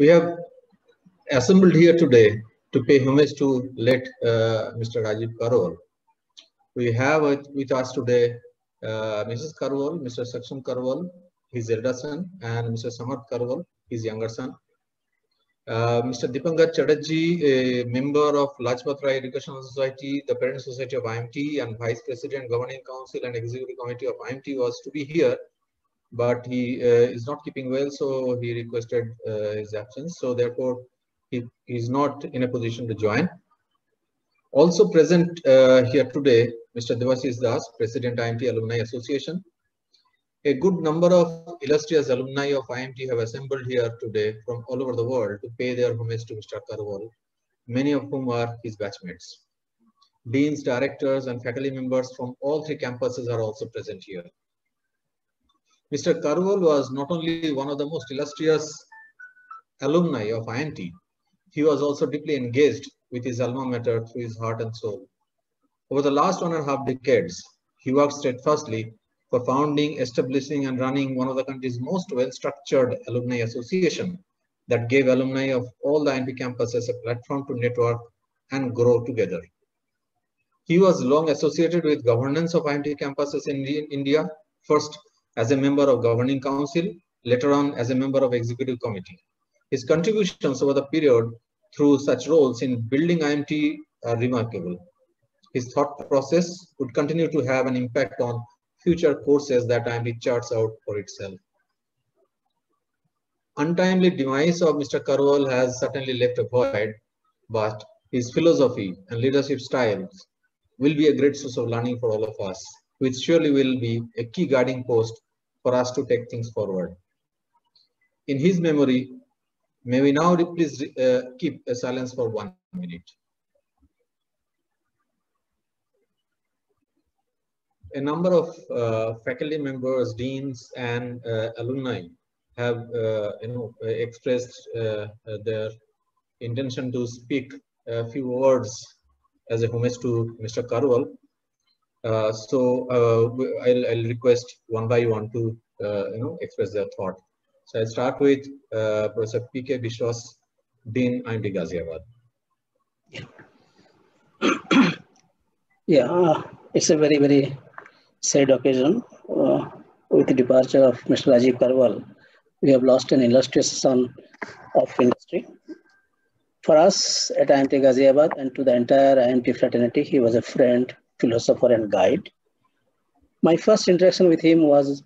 We have assembled here today to pay homage to late uh, Mr. Rajeev Karwal. We have with, us today uh, Mrs. Karwal, Mr. Saksham Karwal, his elder son, and Mr. Samarth Karwal, his younger son. Uh, Mr. Dipankar Chatterjee, a member of Lajpat Rai Educational Society, the Parent Society of IMT, and Vice President, Governing Council, and Executive Committee of IMT was to be here, but he uh, is not keeping well, so he requested uh, his absence. So therefore, he is not in a position to join. Also present uh, here today, Mr. Devashish Das, President IMT Alumni Association, a good number of illustrious alumni of IMT have assembled here today from all over the world to pay their homage to Mr. Karwal, many of whom are his batchmates. Deans, directors, and faculty members from all three campuses are also present here. Mr. Karwal was not only one of the most illustrious alumni of IMT, he was also deeply engaged with his alma mater through his heart and soul. Over the last one and a half decades, he worked steadfastly for founding, establishing, and running one of the country's most well-structured alumni association that gave alumni of all the IMT campuses a platform to network and grow together. He was long associated with governance of IMT campuses in India, first as a member of governing council, later on as a member of executive committee. His contributions over the period through such roles in building IMT are remarkable. His thought process would continue to have an impact on future courses that IMT charts out for itself. Untimely demise of Mr. Karwal has certainly left a void, but his philosophy and leadership styles will be a great source of learning for all of us, which surely will be a key guiding post for us to take things forward. In his memory, may we now please uh, keep a silence for one minute. a number of uh, faculty members, deans, and uh, alumni have uh, you know expressed uh, their intention to speak a few words as a homage to Mr. Karwal. Uh, so uh, I'll, I'll, request one by one to you know express their thought. So I'll start with Professor P.K. Biswas, Dean IMT Ghaziabad. Yeah, yeah it's a very, very sad occasion uh, with the departure of Mr. Rajeev Karwal. We have lost an illustrious son of industry. For us at IMT Ghaziabad and to the entire IMT fraternity, he was a friend, philosopher, and guide. My first interaction with him was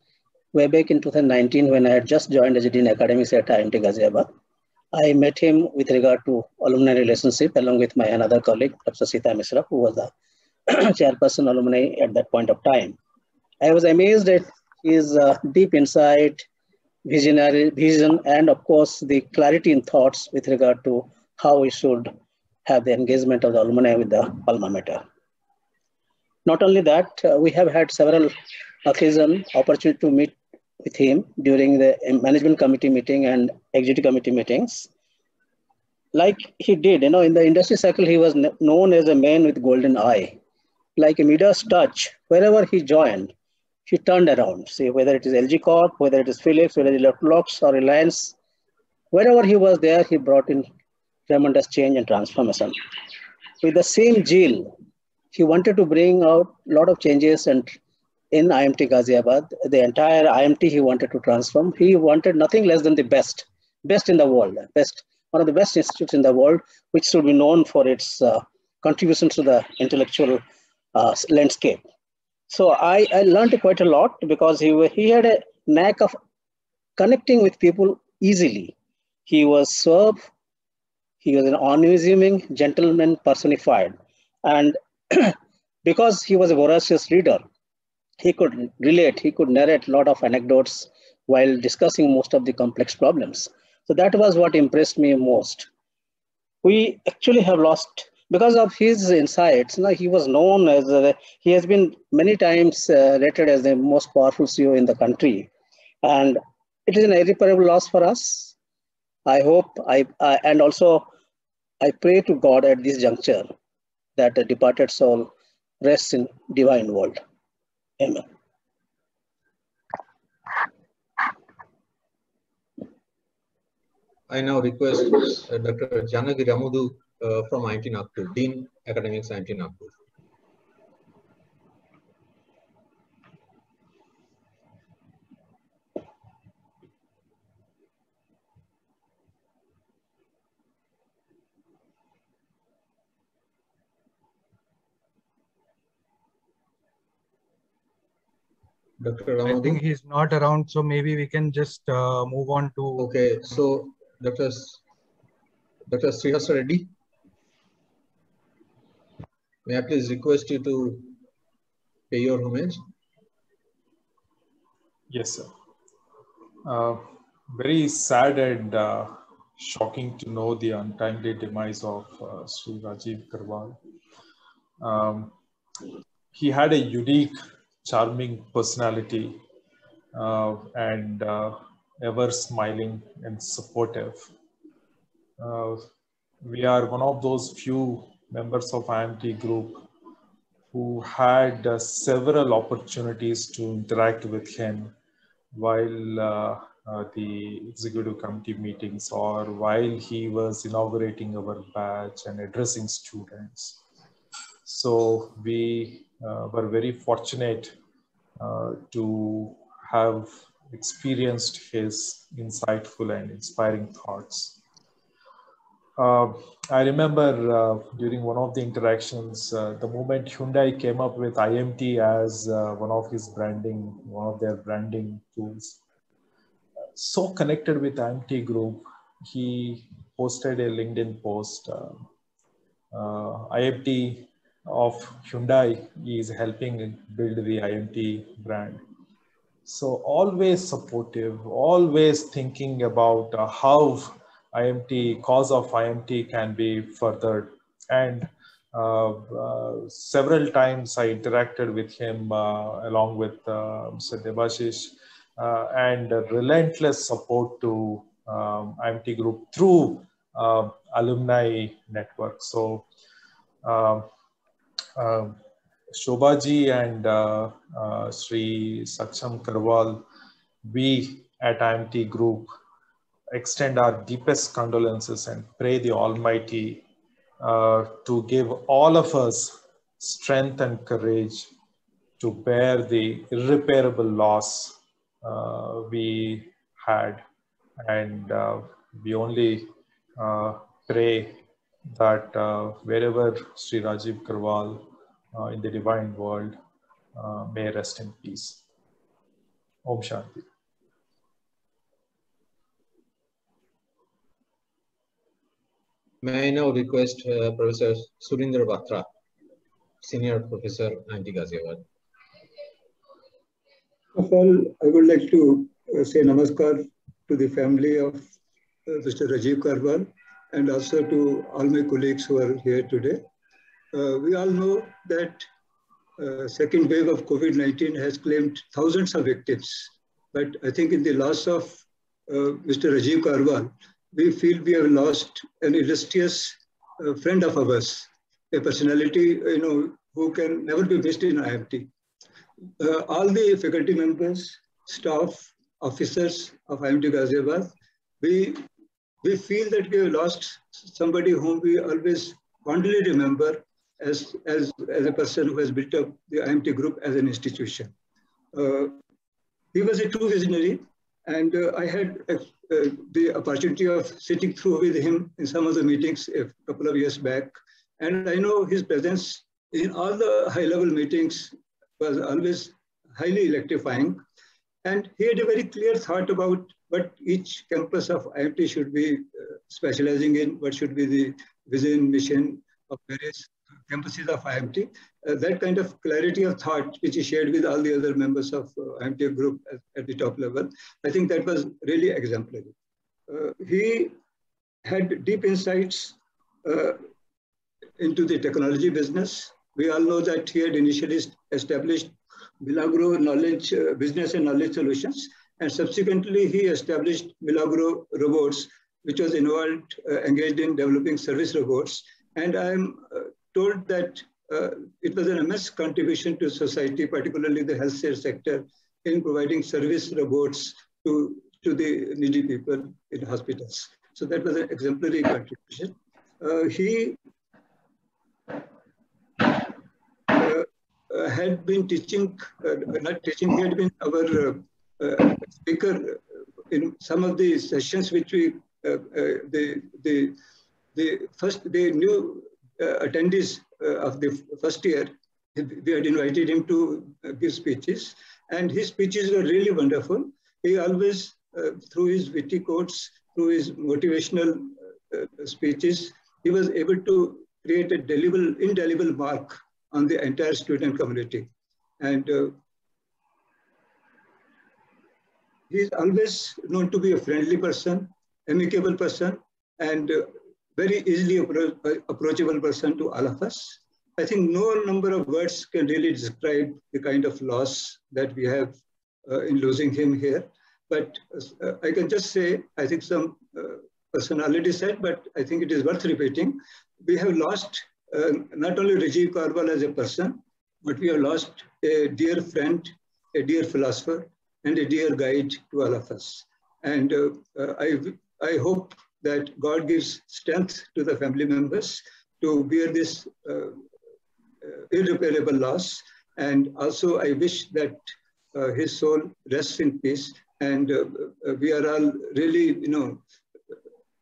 way back in 2019 when I had just joined as a Dean Academics at IMT Ghaziabad. I met him with regard to alumni relationship along with my another colleague, Professor Sita Misra, who was the chairperson alumni at that point of time. I was amazed at his uh, deep insight, visionary vision, and of course the clarity in thoughts with regard to how we should have the engagement of the alumni with the alma mater. Not only that, uh, we have had several occasion opportunity to meet with him during the management committee meeting and executive committee meetings. Like he did, you know, in the industry circle, he was known as a man with golden eye. Like a Midas touch, wherever he joined, he turned around. See, whether it is LG Corp, whether it is Philips, whether it is Electrolux or Reliance, wherever he was there, he brought in tremendous change and transformation. With the same zeal, he wanted to bring out a lot of changes and in IMT Ghaziabad, the entire IMT he wanted to transform. He wanted nothing less than the best, best in the world, best, one of the best institutes in the world, which should be known for its uh, contributions to the intellectual uh, landscape. So I, I learned quite a lot because he, he had a knack of connecting with people easily. He was suave, he was an unassuming gentleman personified. And because he was a voracious reader, he could relate, he could narrate a lot of anecdotes while discussing most of the complex problems. So that was what impressed me most. We actually have lost because of his insights, know, he was known as, a, he has been many times uh, rated as the most powerful CEO in the country. And it is an irreparable loss for us. I hope, I, I and also I pray to God at this juncture that the departed soul rests in divine world. Amen. I now request uh, Dr. Janagi Ramudu uh, from IMT Nagpur, Dean Academics, IMT Nagpur. Dr. I think he's not around, so maybe we can just uh, move on to. Okay, so Dr. S Dr. Sriharsha Reddy, may I please request you to pay your homage? Yes, sir. Uh, very sad and uh, shocking to know the untimely demise of uh, Sri Rajeev Karwal. Um, he had a unique charming personality uh, and uh, ever smiling and supportive. Uh, we are one of those few members of IMT group who had uh, several opportunities to interact with him while uh, uh, the executive committee meetings or while he was inaugurating our batch and addressing students. So we were very fortunate uh, to have experienced his insightful and inspiring thoughts. Uh, I remember uh, during one of the interactions, uh, the moment Hyundai came up with IMT as uh, one of his branding, one of their branding tools. So connected with IMT group, he posted a LinkedIn post. IMT of Hyundai is helping build the IMT brand. So always supportive, always thinking about uh, how IMT, cause of IMT can be furthered. And uh, uh, several times I interacted with him uh, along with uh, Mr. Debashish uh, and relentless support to um, IMT group through alumni network. So um, uh, and uh, uh, Sri Saksham Karwal, we at IMT Group extend our deepest condolences and pray the Almighty uh, to give all of us strength and courage to bear the irreparable loss uh, we had. And uh, we only uh, pray that uh, wherever Sri Rajeev Karwal uh, in the divine world uh, may rest in peace. Om Shanti. May I now request uh, Professor Surinder Batra, Senior Professor, IMT Ghaziabad. First of all, I would like to uh, say namaskar to the family of uh, Mr. Rajeev Karwal and also to all my colleagues who are here today. Uh, we all know that uh, second wave of COVID-19 has claimed thousands of victims. But I think in the loss of uh, Mr. Rajeev Karwal, we feel we have lost an illustrious uh, friend of ours, a personality you know, who can never be missed in IMT. Uh, all the faculty members, staff, officers of IMT Ghaziabad, we we feel that we have lost somebody whom we always fondly remember as, as, as a person who has built up the IMT group as an institution. Uh, he was a true visionary, and uh, I had uh, uh the opportunity of sitting through with him in some of the meetings a couple of years back. And I know his presence in all the high level meetings was always highly electrifying. And he had a very clear thought about what each campus of IMT should be uh, specializing in, what should be the vision, mission of various campuses of IMT. Uh, that kind of clarity of thought, which he shared with all the other members of uh, IMT group at, at, the top level, I think that was really exemplary. Uh, he had deep insights uh, into the technology business. We all know that he had initially established Milagro Knowledge uh, Business and Knowledge Solutions, and subsequently he established Milagro Robots, which was involved, uh, engaged in developing service robots. And I'm uh, told that uh, it was an immense contribution to society, particularly the healthcare sector, in providing service robots to, to the needy people in hospitals. So that was an exemplary contribution. Uh, he uh, Uh, had been teaching, uh, not teaching, he had been our uh, speaker in some of the sessions which we, the, the, the first, the new attendees of the first year, we had invited him to give speeches and his speeches were really wonderful. He always, uh, through his witty quotes, through his motivational uh, speeches, he was able to create a deliverable, indelible mark on the entire student community. And uh, he's always known to be a friendly person, amicable person, and uh, very easily appro uh, approachable person to all of us. I think no number of words can really describe the kind of loss that we have uh, in losing him here. But uh, I can just say, I think some uh, personality said, but I think it is worth repeating. We have lost uh, not only Rajeev Karwal as a person, but we have lost a dear friend, a dear philosopher, and a dear guide to all of us. And uh, uh, I, I hope that God gives strength to the family members to bear this uh, irreparable loss. And also, I wish that uh, his soul rests in peace. And uh, we are all really, you know,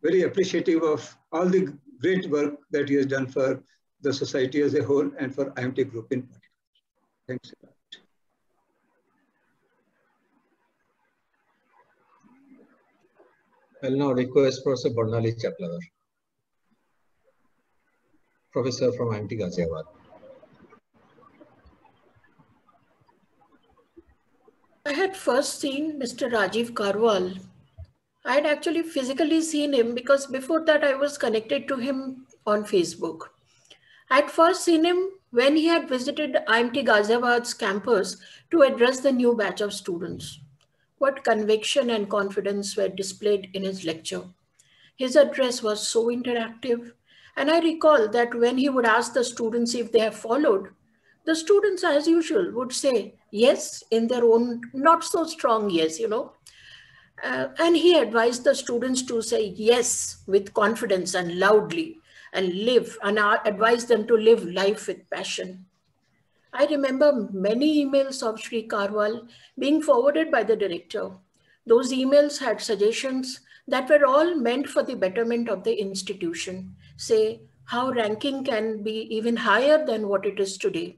very appreciative of all the great work that he has done for the society as a whole and for IMT Group in particular. Thanks a lot. I'll now request Professor Barnali Chaklader, Professor from IMT Ghaziabad. I had first seen Mr. Rajeev Karwal. I had actually physically seen him because before that I was connected to him on Facebook. I had first seen him when he had visited IMT Ghaziabad's campus to address the new batch of students. What conviction and confidence were displayed in his lecture. His address was so interactive. And I recall that when he would ask the students if they have followed, the students, as usual, would say yes in their own not so strong yes, you know. Uh, and he advised the students to say yes with confidence and loudly and live and advised them to live life with passion. I remember many emails of Sri Karwal being forwarded by the director. Those emails had suggestions that were all meant for the betterment of the institution. Say, how ranking can be even higher than what it is today.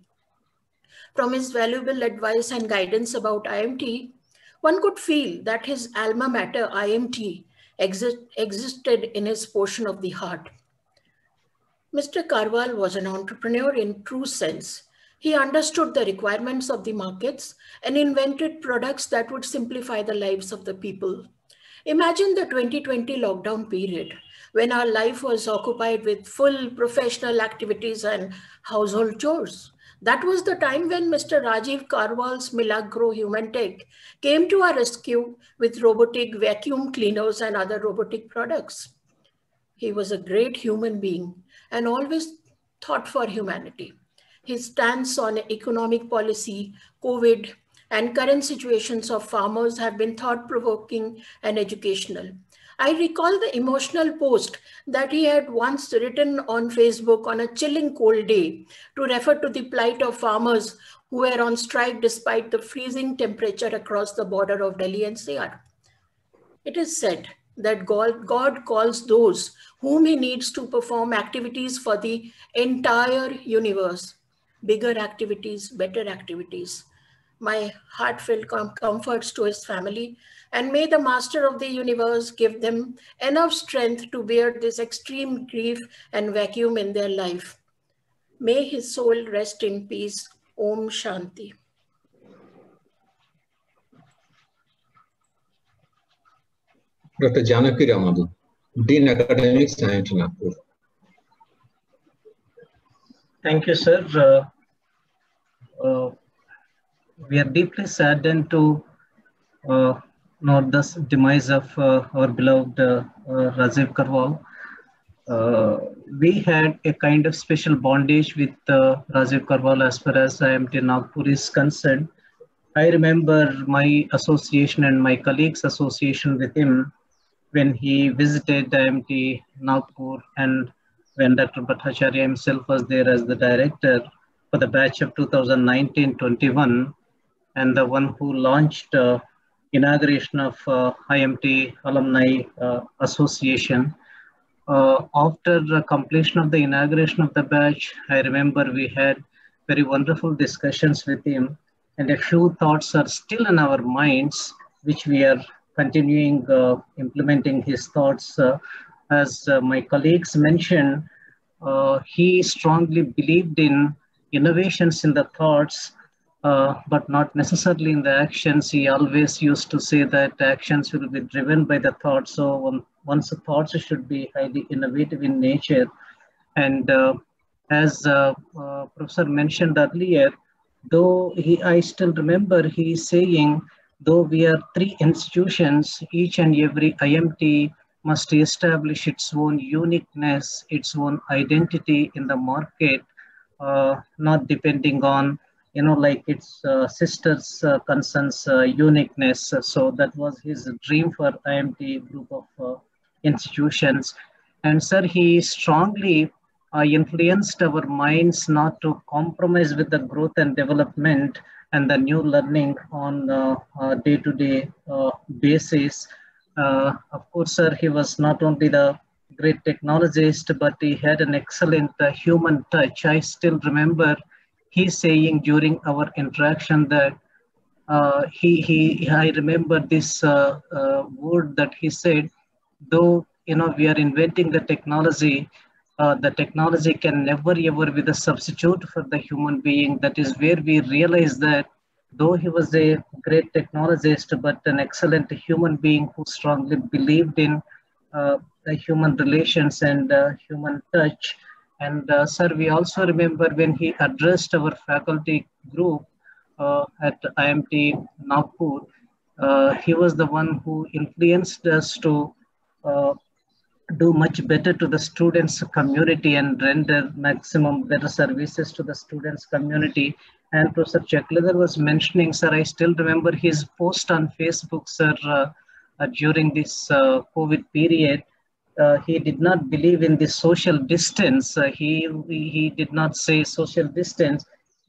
From his valuable advice and guidance about IMT, one could feel that his alma mater, IMT, exist, existed in his portion of the heart. Mr. Karwal was an entrepreneur in true sense. He understood the requirements of the markets and invented products that would simplify the lives of the people. Imagine the 2020 lockdown period when our life was occupied with full professional activities and household chores. That was the time when Mr. Rajeev Karwal's Milagro Human Tech came to our rescue with robotic vacuum cleaners and other robotic products. He was a great human being and always thought for humanity. His stance on economic policy, COVID, and current situations of farmers have been thought-provoking and educational. I recall the emotional post that he had once written on Facebook on a chilling cold day to refer to the plight of farmers who were on strike despite the freezing temperature across the border of Delhi and NCR. It is said that God, God calls those whom he needs to perform activities for the entire universe, bigger activities, better activities. My heartfelt com comforts to his family and may the master of the universe give them enough strength to bear this extreme grief and vacuum in their life. May his soul rest in peace. Om Shanti. Dr. Janaki Ramadhu, Dean Academics, IMT Nagpur. Thank you, sir. Uh, uh, we are deeply saddened to uh, not the demise of uh, our beloved uh, uh, Rajeev Karwal. we had a kind of special bondage with Rajeev Karwal as far as IMT Nagpur is concerned. I remember my association and my colleagues' association with him when he visited IMT Nagpur and when Dr. Bhattacharya himself was there as the director for the batch of 2019-21 and the one who launched uh, inauguration of uh, IMT Alumni uh, Association. Uh, after the completion of the inauguration of the batch, I remember we had very wonderful discussions with him and a few thoughts are still in our minds, which we are continuing uh, implementing his thoughts. Uh, as uh, my colleagues mentioned, he strongly believed in innovations in the thoughts, uh, but not necessarily in the actions. He always used to say that actions will be driven by the thoughts. So one, once the thoughts should be highly innovative in nature. And uh, as Professor mentioned earlier, though he, I still remember he saying, though we are three institutions, each and every IMT must establish its own uniqueness, its own identity in the market, uh, not depending on, you know, like its uh, sisters' uh, concerns uh, uniqueness. So that was his dream for IMT group of uh, institutions. And sir, he strongly uh, influenced our minds not to compromise with the growth and development and the new learning on uh, uh, day-to-day -day, basis. of course, sir, he was not only the great technologist, but he had an excellent human touch. I still remember he saying during our interaction that uh, he, he, I remember this uh, uh, word that he said, though, you know, we are inventing the technology, uh, the technology can never ever be the substitute for the human being. That is where we realize that though he was a great technologist, but an excellent human being who strongly believed in uh, human relations and uh, human touch. And uh, sir, we also remember when he addressed our faculty group uh, at IMT Nagpur, uh, he was the one who influenced us to do much better to the students community and render maximum better services to the students community. And professor Chaklader was mentioning sir i still remember his post on facebook sir uh, uh, during this uh, covid period uh, he did not believe in the social distance uh, he he did not say social distance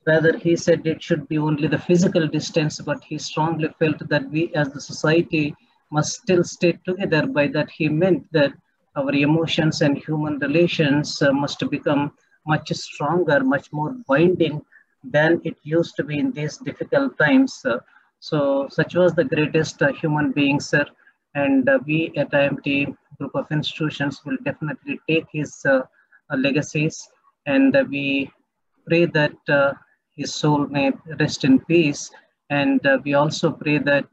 rather he said it should be only the physical distance but he strongly felt that we as the society must still stay together by that he meant that our emotions and human relations uh, must become much stronger, much more binding than it used to be in these difficult times. Uh, so such was the greatest uh, human being, sir. And uh, we at IMT group of institutions will definitely take his uh, uh, legacies and we pray that his soul may rest in peace. And we also pray that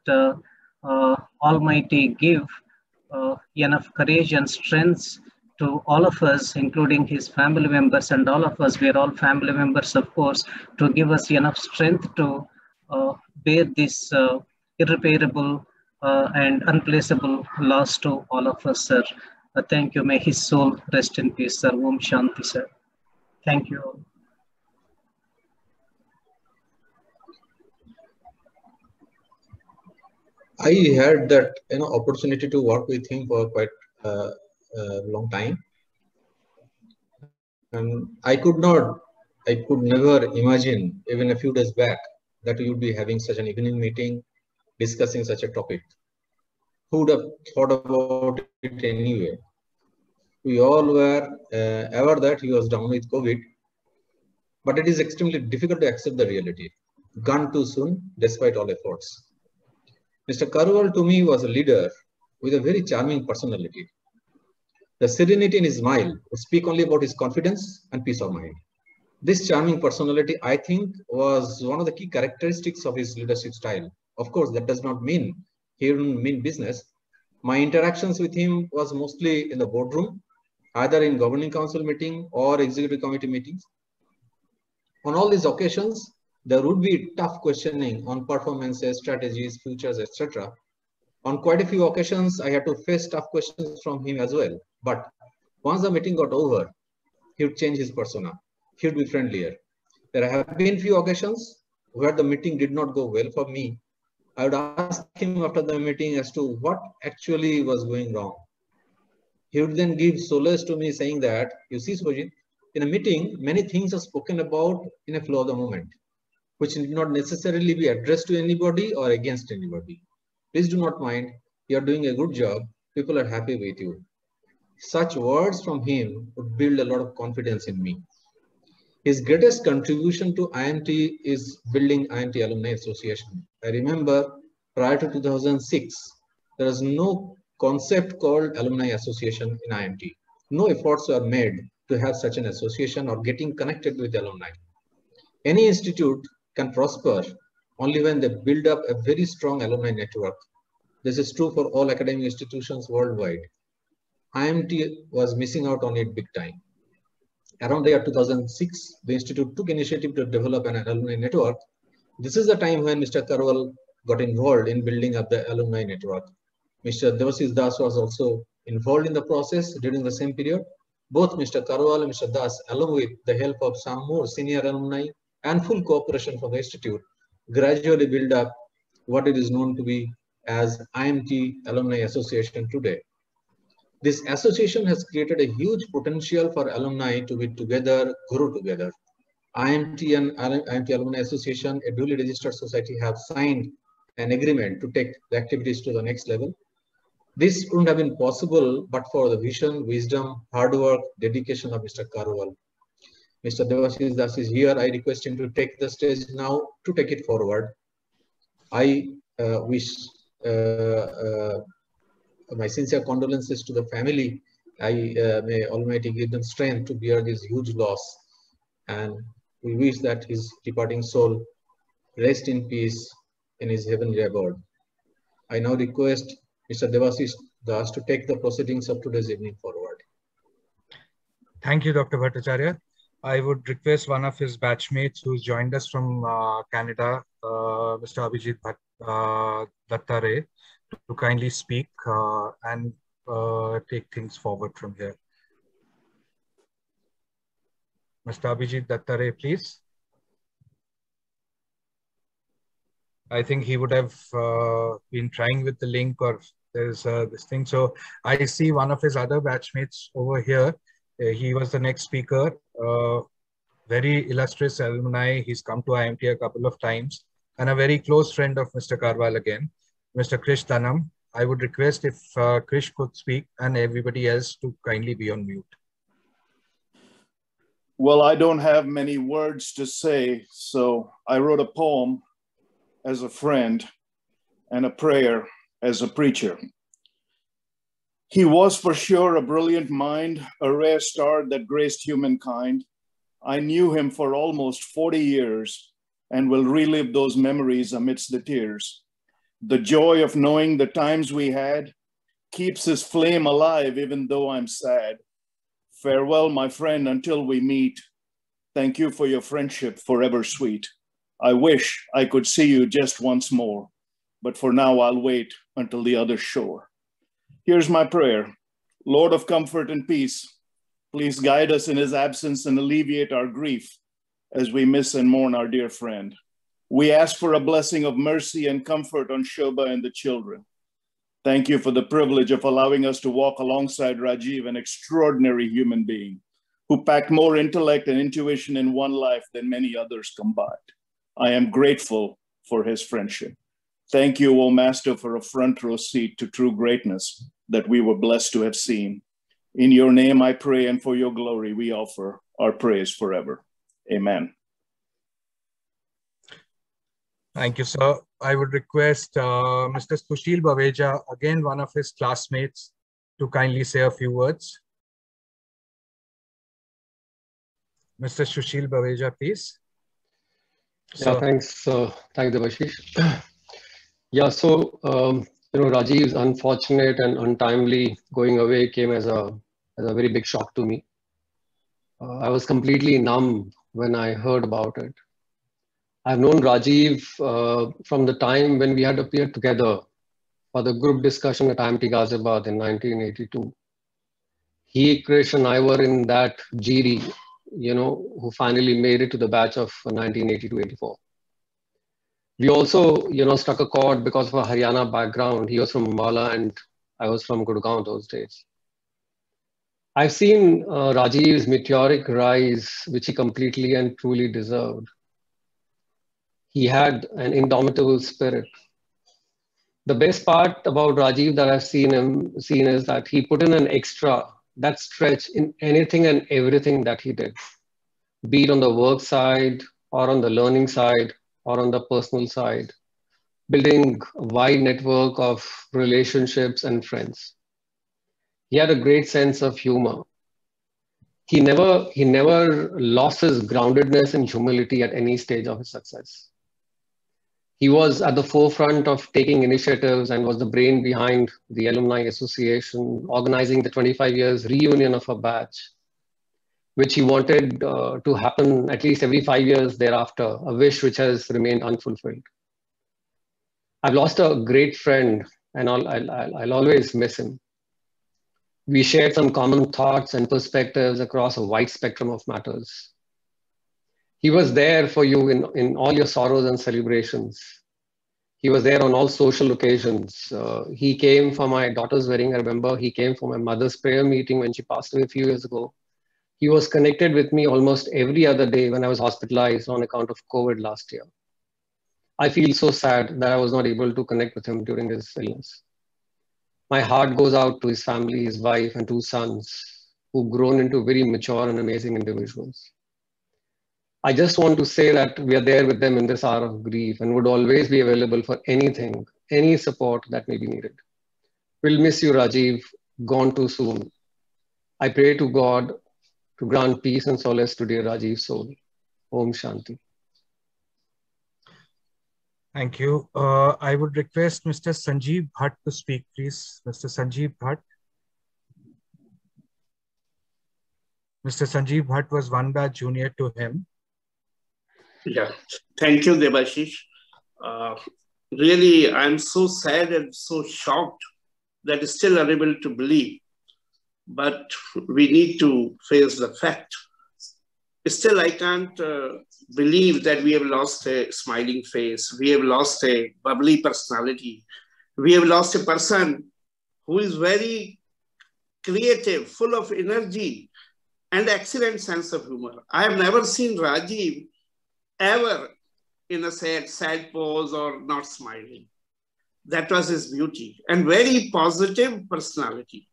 Almighty give uh, enough courage and strength to all of us, including his family members and all of us, we are all family members, of course, to give us enough strength to uh, bear this uh, irreparable uh, and unplaceable loss to all of us, sir. Uh, thank you. May his soul rest in peace, sir. Om Shanti, sir. Thank you. I had that you know opportunity to work with him for quite uh, a long time, and I could not, I could never imagine even a few days back that we would be having such an evening meeting discussing such a topic. Who would have thought about it anyway? We all were uh, aware that he was down with COVID, but it is extremely difficult to accept the reality. Gone too soon, despite all efforts. Mr. Karwal to me was a leader with a very charming personality. The serenity in his smile would speak only about his confidence and peace of mind. This charming personality, I think, was one of the key characteristics of his leadership style. Of course, that does not mean he didn't mean business. My interactions with him was mostly in the boardroom, either in governing council meeting or executive committee meetings. On all these occasions, there would be tough questioning on performances, strategies, futures, etc. On quite a few occasions, I had to face tough questions from him as well. But once the meeting got over, he would change his persona. He would be friendlier. There have been few occasions where the meeting did not go well for me. I would ask him after the meeting as to what actually was going wrong. he would then give solace to me saying that, you see, Subhajit, in a meeting, many things are spoken about in a flow of the moment, which need not necessarily be addressed to anybody or against anybody. Please do not mind. You are doing a good job. People are happy with you. Such words from him would build a lot of confidence in me. His greatest contribution to IMT is building IMT Alumni Association. I remember prior to 2006, there was no concept called Alumni Association in IMT. No efforts were made to have such an association or getting connected with alumni. Any institute can prosper only when they build up a very strong alumni network. This is true for all academic institutions worldwide. IMT was missing out on it big time. Around the year 2006, the institute took initiative to develop an alumni network. This is the time when Mr. Karwal got involved in building up the alumni network. Mr. Devashish Das was also involved in the process during the same period. Both Mr. Karwal and Mr. Das, along with the help of some more senior alumni and full cooperation from the institute, gradually build up what it is known to be as IMT Alumni Association today. This association has created a huge potential for alumni to be together, grow together. IMT and IMT Alumni Association, a duly registered society, have signed an agreement to take the activities to the next level. This wouldn't have been possible but for the vision, wisdom, hard work, dedication of Mr. Karwal. Mr. Devashish Das is here. I request him to take the stage now to take it forward. I uh, wish uh, uh, my sincere condolences to the family. I uh, may Almighty give them strength to bear this huge loss. And we wish that his departing soul rest in peace in his heavenly abode. I now request Mr. Devashish Das to take the proceedings of today's evening forward. Thank you, Dr. Bhattacharya. I would request one of his batchmates who's joined us from uh, Canada, uh, Mr. Abhijit Bhatt, uh, Dattare, to kindly speak uh, and uh, take things forward from here. Mr. Abhijit Dattare, please. I think he would have uh, been trying with the link or there's uh, this thing. So I see one of his other batchmates over here. Uh, he was the next speaker. Uh, very illustrious alumni. He's come to IMT a couple of times and a very close friend of Mr. Karwal again, Mr. Krish Tanam. I would request if uh, Krish could speak and everybody else to kindly be on mute. Well, I don't have many words to say, so I wrote a poem as a friend and a prayer as a preacher. He was for sure a brilliant mind, a rare star that graced humankind. I knew him for almost 40 years and will relive those memories amidst the tears. The joy of knowing the times we had keeps his flame alive, even though I'm sad. Farewell, my friend, until we meet. Thank you for your friendship, forever sweet. I wish I could see you just once more, but for now I'll wait until the other shore. Here's my prayer Lord of comfort and peace, please guide us in his absence and alleviate our grief as we miss and mourn our dear friend. We ask for a blessing of mercy and comfort on Shoba and the children. Thank you for the privilege of allowing us to walk alongside Rajeev, an extraordinary human being who packed more intellect and intuition in one life than many others combined. I am grateful for his friendship. Thank you, O Master, for a front row seat to true greatness that we were blessed to have seen. In your name I pray, and for your glory we offer our praise forever. Amen. Thank you, sir. I would request uh, Mr. Sushil Baveja, again one of his classmates, to kindly say a few words. Mr. Sushil Baveja, please. Yeah, thanks. Uh, thanks, Devashish. yeah, so, um, you know, Rajeev's unfortunate and untimely going away came as a, as a very big shock to me. Uh, I was completely numb when I heard about it. I've known Rajeev uh, from the time when we had appeared together for the group discussion at IMT Ghaziabad in 1982. He, Krish, and I were in that GD you know, who finally made it to the batch of 1982-84. We also, you know, struck a chord because of a Haryana background. He was from Ambala and I was from Gurgaon those days. I've seen uh, Rajeev's meteoric rise, which he completely and truly deserved. He had an indomitable spirit. The best part about Rajeev that I've seen him seen is that he put in an extra, that stretch in anything and everything that he did, be it on the work side or on the learning side or on the personal side, building a wide network of relationships and friends. He had a great sense of humor. He never, he never lost his groundedness and humility at any stage of his success. He was at the forefront of taking initiatives and was the brain behind the Alumni Association, organizing the 25 years reunion of a batch, which he wanted uh, to happen at least every five years thereafter, a wish which has remained unfulfilled. I've lost a great friend and I'll, I'll, I'll always miss him. We shared some common thoughts and perspectives across a wide spectrum of matters. He was there for you in, in all your sorrows and celebrations. He was there on all social occasions. Uh, he came for my daughter's wedding, I remember. He came for my mother's prayer meeting when she passed away a few years ago. He was connected with me almost every other day when I was hospitalized on account of COVID last year. I feel so sad that I was not able to connect with him during his illness. My heart goes out to his family, his wife, and two sons who've grown into very mature and amazing individuals. I just want to say that we are there with them in this hour of grief and would always be available for anything, any support that may be needed. We'll miss you, Rajeev, gone too soon. I pray to God to grant peace and solace to dear Rajeev's soul. Om Shanti. Thank you. Uh, I would request Mr. Sanjeev Bhatt to speak, please. Mr. Sanjeev Bhatt. Mr. Sanjeev Bhatt was one batch junior to him. Yeah, thank you, Debashish. Uh, really, I'm so sad and so shocked that still unable to believe. But we need to face the fact. Still, I can't uh, believe that we have lost a smiling face. We have lost a bubbly personality. We have lost a person who is very creative, full of energy, and excellent sense of humor. I have never seen Rajeev ever in a sad, sad pose or not smiling. That was his beauty and very positive personality.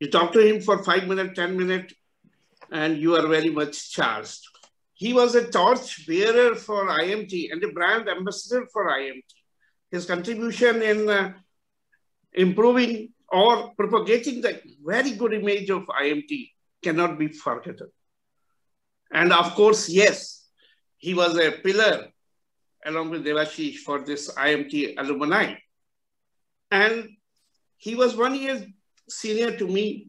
You talk to him for five minutes, 10 minutes, and you are very much charged. He was a torch bearer for IMT and a brand ambassador for IMT. His contribution in uh, improving or propagating the very good image of IMT cannot be forgotten. And of course, yes, he was a pillar along with Devashish for this IMT alumni. And he was one year senior to me.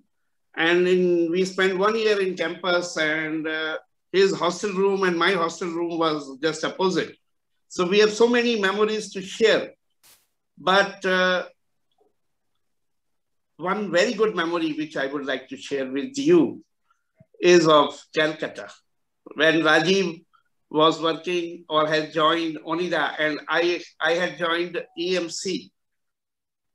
And in, we spent one year in campus and uh, his hostel room and my hostel room was just opposite. So we have so many memories to share. But uh, one very good memory which I would like to share with you is of Calcutta. When Rajeev was working or had joined Onida and I, I had joined EMC.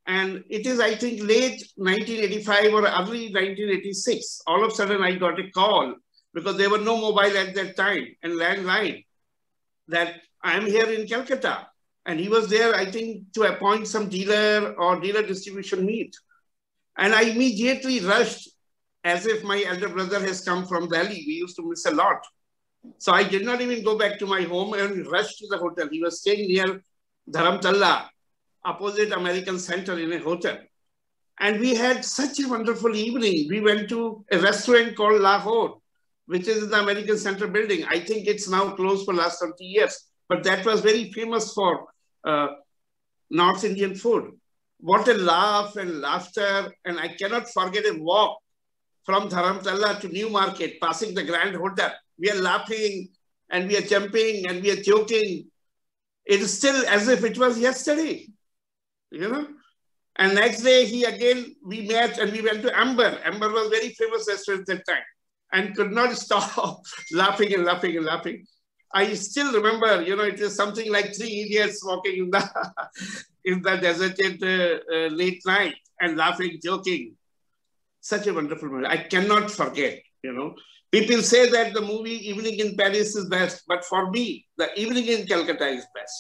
And it is, I think, late 1985 or early 1986. All of a sudden, I got a call because there were no mobile at that time and landline that I'm here in Calcutta. And he was there, I think, to appoint some dealer or dealer distribution meet. And I immediately rushed as if my elder brother has come from Delhi. We used to miss a lot. So I did not even go back to my home and rushed to the hotel. He was staying near Dharamtala, opposite American Center in a hotel. And we had such a wonderful evening. We went to a restaurant called Lahore, which is in the American Center building. I think it's now closed for last 30 years, but that was very famous for uh, North Indian food. What a laugh and laughter. And I cannot forget a walk from Dharamtala to New Market, passing the Grand Hotel we are laughing and we are jumping and we are joking. It is still as if it was yesterday, you know. And next day he again, we met and we went to Amber. Amber was very famous restaurant at that time and could not stop laughing and laughing and laughing. I still remember, you know, it is something like three idiots walking in the, in the deserted uh, uh, late night and laughing, joking. such a wonderful movie. I cannot forget, you know. People say that the movie Evening in Paris is best, but for me, the Evening in Calcutta is best.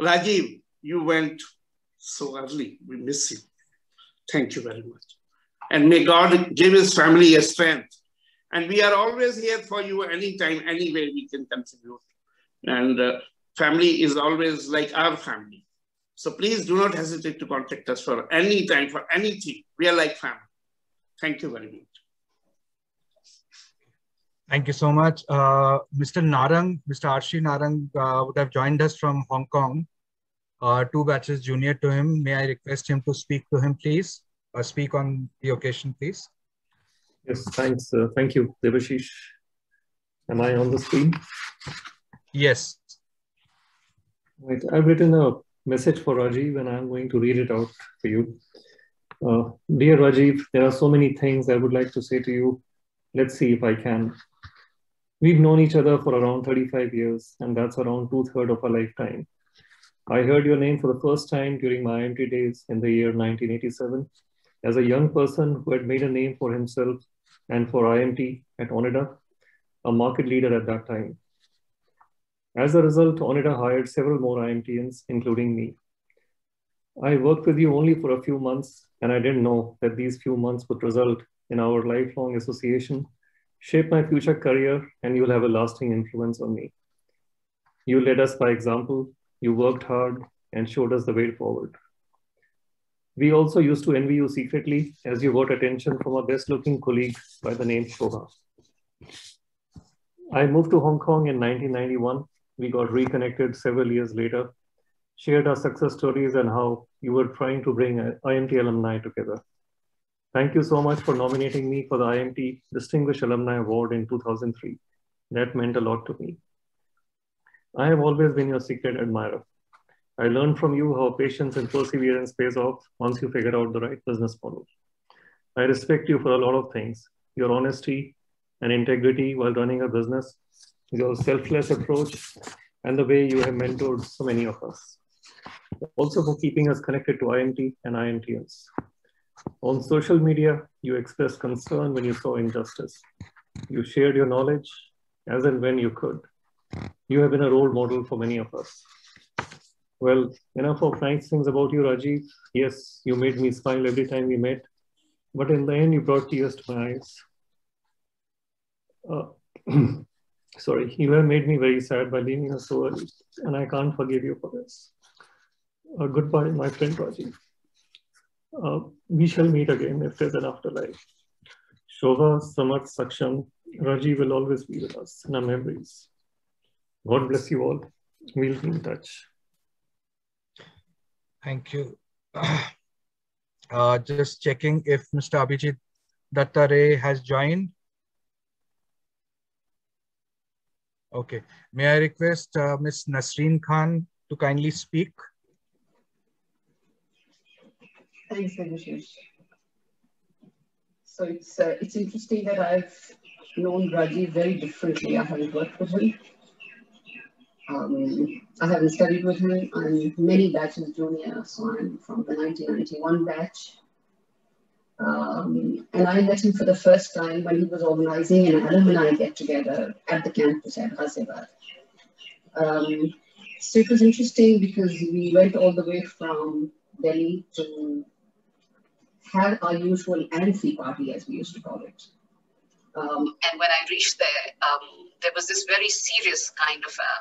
Rajeev, you went so early. We miss you. Thank you very much. And may God give his family a strength. And we are always here for you anytime, any way we can contribute. And uh, family is always like our family. So please do not hesitate to contact us for any time, for anything. We are like family. Thank you very much. Thank you so much. Uh, Mr. Narang, Mr. Arshi Narang uh, would have joined us from Hong Kong, uh, two batches junior to him. May I request him to speak to him, please? Uh, speak on the occasion, please. Yes, thanks. Uh, thank you, Debashish. Am I on the screen? Yes. Right. I've written a message for Rajeev and I'm going to read it out for you. Uh, dear Rajeev, there are so many things I would like to say to you. Let's see if I can. We've known each other for around 35 years, and that's around two thirds of a lifetime. I heard your name for the first time during my IMT days in the year 1987 as a young person who had made a name for himself and for IMT at Onida, a market leader at that time. As a result, Onida hired several more IMTians, including me. I worked with you only for a few months, and I didn't know that these few months would result in our lifelong association, shape my future career, and you'll have a lasting influence on me. You led us by example, you worked hard, and showed us the way forward. We also used to envy you secretly as you got attention from a best looking colleague by the name Shobha. I moved to Hong Kong in 1991. We got reconnected several years later, shared our success stories and how you were trying to bring IMT alumni together. Thank you so much for nominating me for the IMT Distinguished Alumni Award in 2003. That meant a lot to me. I have always been your secret admirer. I learned from you how patience and perseverance pays off once you figure out the right business model. I respect you for a lot of things your honesty and integrity while running a business, your selfless approach, and the way you have mentored so many of us. Also, for keeping us connected to IMT and IMTians. On social media, you expressed concern when you saw injustice. You shared your knowledge as and when you could. You have been a role model for many of us. Well, enough of nice things about you, Rajeev. Yes, you made me smile every time we met, but in the end, you brought tears to my eyes. Uh, sorry, you have made me very sad by leaving us so early, and I can't forgive you for this. Uh, goodbye, my friend Rajeev. We shall meet again if there's an afterlife. Shobha, Samarth, Saksham, Raji will always be with us in our memories. God bless you all. We'll be in touch. Thank you. Uh, just checking if Mr. Abhijit Dattare has joined. Okay. May I request uh, Ms. Nasreen Khan to kindly speak? Thanks, Abhishek. So it's uh, it's interesting that I've known Rajeev very differently. I haven't worked with him. Um, I haven't studied with him. I'm many batches junior, so I'm from the 1991 batch. Um, and I met him for the first time when he was organizing an alumni get-together at the campus at Ghaziabad. Um, so it was interesting because we went all the way from Delhi to had our usual Amphi party, as we used to call it. Um, and when I reached there, um, there was this very serious kind of a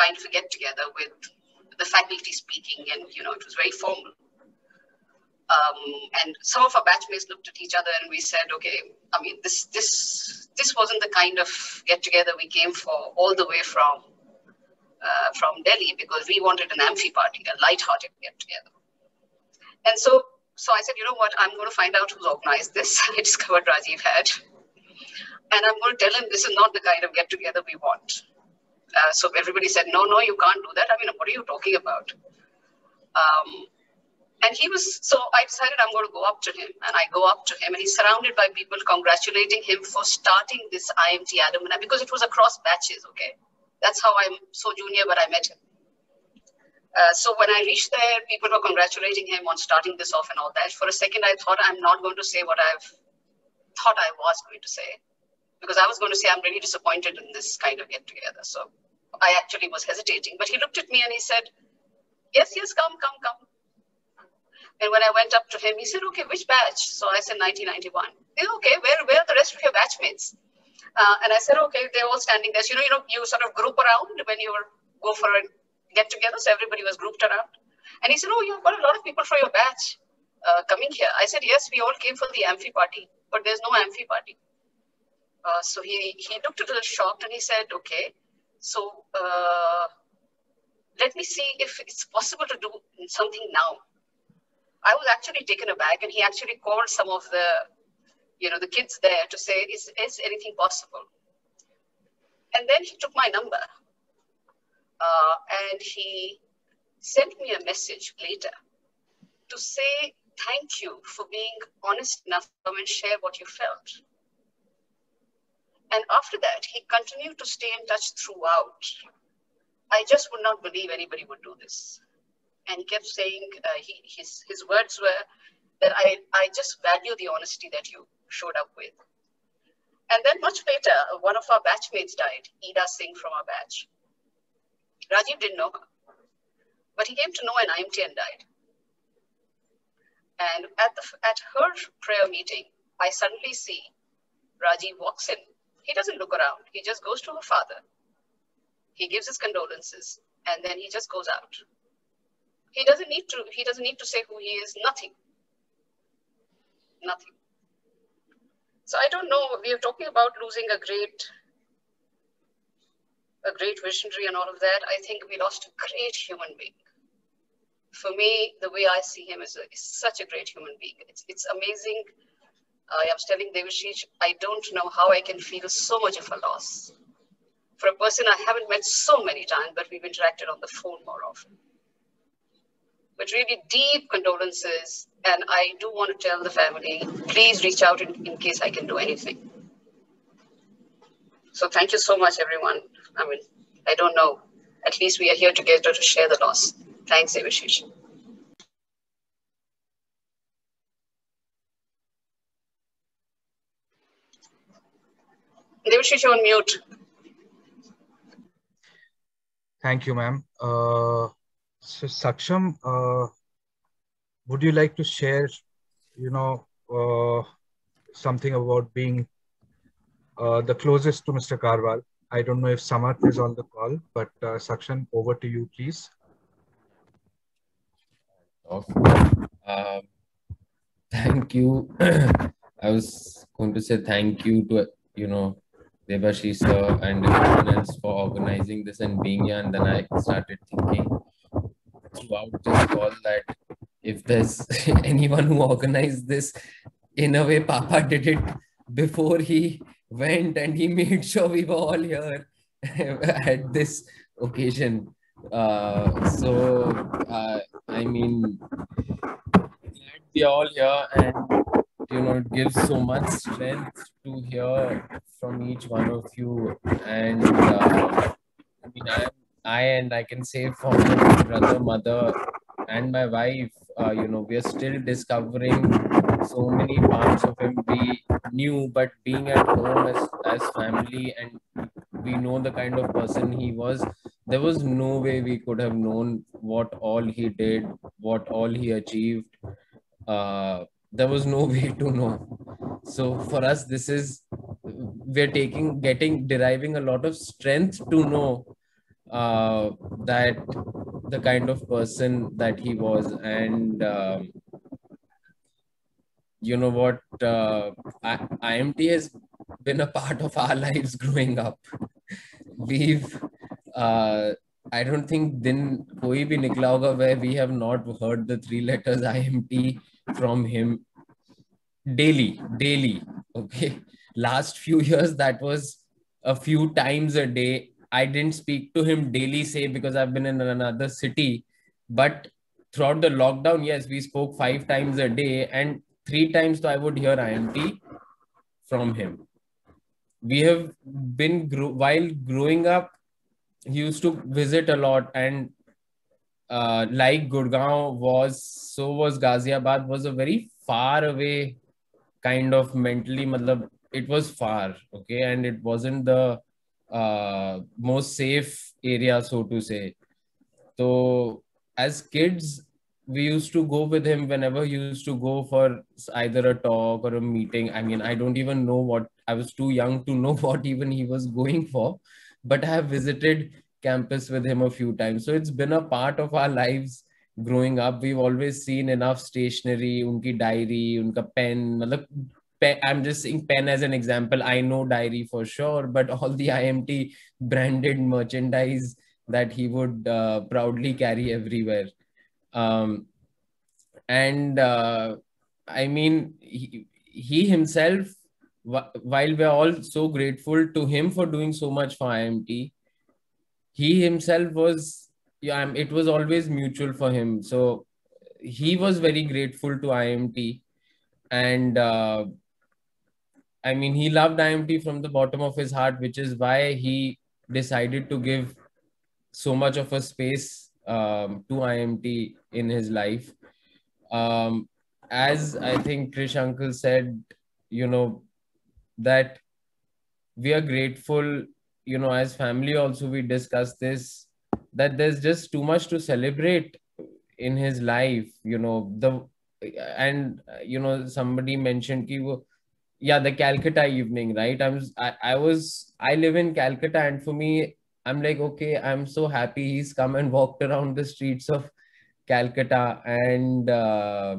kind of a get together with the faculty speaking, and you know it was very formal. Um, and some of our batchmates looked at each other and we said, okay, I mean, this this this wasn't the kind of get together we came for all the way from uh, from Delhi because we wanted an amphi party, a light-hearted get together. And so so I said, you know what, I'm going to find out who's organized this. I discovered Rajeev had. And I'm going to tell him this is not the kind of get together we want. Uh, so everybody said, no, no, you can't do that. I mean, what are you talking about? Um, and he was, so I decided I'm going to go up to him. And I go up to him, and he's surrounded by people congratulating him for starting this IMT alumni because it was across batches, okay? That's how I'm so junior, but I met him. Uh, so when I reached there, people were congratulating him on starting this off and all that. For a second, I thought I'm not going to say what I've thought I was going to say, because I was going to say I'm really disappointed in this kind of get together. So I actually was hesitating. But he looked at me and he said, Yes, yes, come, come, come. And when I went up to him, he said, Okay, which batch? So I said 1991. He said, Okay, where, where are the rest of your batchmates? Uh, and I said, Okay, they're all standing there. So, you know, you know, you sort of group around when you go for a get together. So everybody was grouped around. And he said, Oh, you've got a lot of people for your batch uh, coming here. I said, Yes, we all came for the amphi party, but there's no amphi party. Uh, so he, he looked a little shocked and he said, Okay, so uh, let me see if it's possible to do something now. I was actually taken aback and he actually called some of the, you know, the kids there to say, is, is anything possible? And then he took my number uh, and he sent me a message later to say thank you for being honest enough and share what you felt. And after that, he continued to stay in touch throughout. I just would not believe anybody would do this. And he kept saying, uh, he, his, his words were that I, I just value the honesty that you showed up with. And then much later, one of our batchmates died, Ida Singh from our batch. Rajeev didn't know her, but he came to know an IMT and died. And at, the, at her prayer meeting, I suddenly see Rajeev walks in. He doesn't look around. He just goes to her father. He gives his condolences, and then he just goes out. He doesn't need to. He doesn't need to say who he is. Nothing. Nothing. So I don't know. We are talking about losing a great a great visionary and all of that, I think we lost a great human being. For me, the way I see him is, a, is such a great human being. It's, it's amazing. I am telling Devashish, I don't know how I can feel so much of a loss. For a person I haven't met so many times, but we've interacted on the phone more often. But really deep condolences. And I do want to tell the family, please reach out in, in case I can do anything. So thank you so much, everyone. I mean, I don't know. At least we are here together to share the loss. Thanks, Devashish. Devashish, on mute. Thank you, ma'am. Uh, so, Saksham, uh, would you like to share, you know, uh, something about being uh, the closest to Mr. Karwal? I don't know if Samarth is on the call, but uh, Saksham, over to you, please. Uh, thank you. I was going to say thank you to, you know, Devashish sir and everyone else for organizing this and being here. And then I started thinking throughout this call that if there's anyone who organized this, in a way, Papa did it before he went and he made sure we were all here at this occasion. Uh, so, uh, I mean, glad we are all here and, you know, it gives so much strength to hear from each one of you. And, uh, I mean, I, I and I can say for my brother, mother, and my wife, uh, you know, we are still discovering so many parts of him we knew, but being at home as, as family and we know the kind of person he was, there was no way we could have known what all he did, what all he achieved. Uh, there was no way to know. So for us, this is, we're taking, getting, deriving a lot of strength to know uh, that the kind of person that he was and um, you know what uh, I, imt has been a part of our lives growing up. We've uh, i don't think then koi bhi nikla hoga where we have not heard the three letters imt from him daily daily okay? Last few years that was a few times a day. I didn't speak to him daily, say, because I've been in another city. But throughout the lockdown, yes, we spoke five times a day, and three times I would hear IMT from him. We have been, while growing up, he used to visit a lot, and uh, like Gurgaon was, so was Ghaziabad was a very far away kind of mentally, matlab, it was far, okay, and it wasn't the uh, most safe area, so to say. So as kids, we used to go with him whenever he used to go for either a talk or a meeting. I mean, I don't even know what I was too young to know what even he was going for, but I have visited campus with him a few times. So it's been a part of our lives growing up. We've always seen enough stationery, unki diary, unka pen. pen. I'm just saying pen as an example. I know diary for sure, but all the IMT branded merchandise that he would uh, proudly carry everywhere. Um, and uh, I mean, he, he himself, while we're all so grateful to him for doing so much for IMT, he himself was, yeah, it was always mutual for him. So he was very grateful to IMT. And uh, I mean, he loved IMT from the bottom of his heart, which is why he decided to give so much of a space um, to IMT in his life. Um, as I think Krish Uncle said, you know, that we are grateful, you know, as family also we discuss this, that there's just too much to celebrate in his life, you know, the and you know somebody mentioned ki wo, yeah the calcutta evening right i was I, I was i live in calcutta and for me i'm like okay i'm so happy he's come and walked around the streets of Calcutta, and uh,